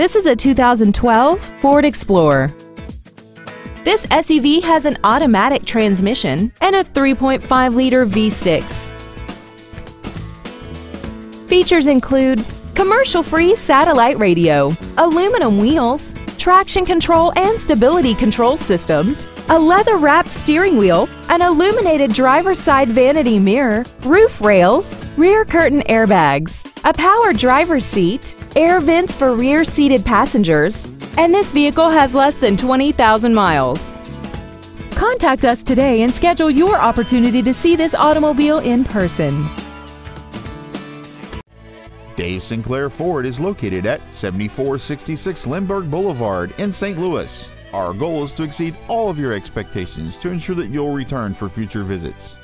This is a 2012 Ford Explorer. This SUV has an automatic transmission and a 3.5-liter V6. Features include commercial-free satellite radio, aluminum wheels, traction control and stability control systems, a leather-wrapped steering wheel, an illuminated driver's side vanity mirror, roof rails, rear curtain airbags, a power driver's seat, air vents for rear-seated passengers, and this vehicle has less than 20,000 miles. Contact us today and schedule your opportunity to see this automobile in person. Dave Sinclair Ford is located at 7466 Lindbergh Boulevard in St. Louis. Our goal is to exceed all of your expectations to ensure that you'll return for future visits.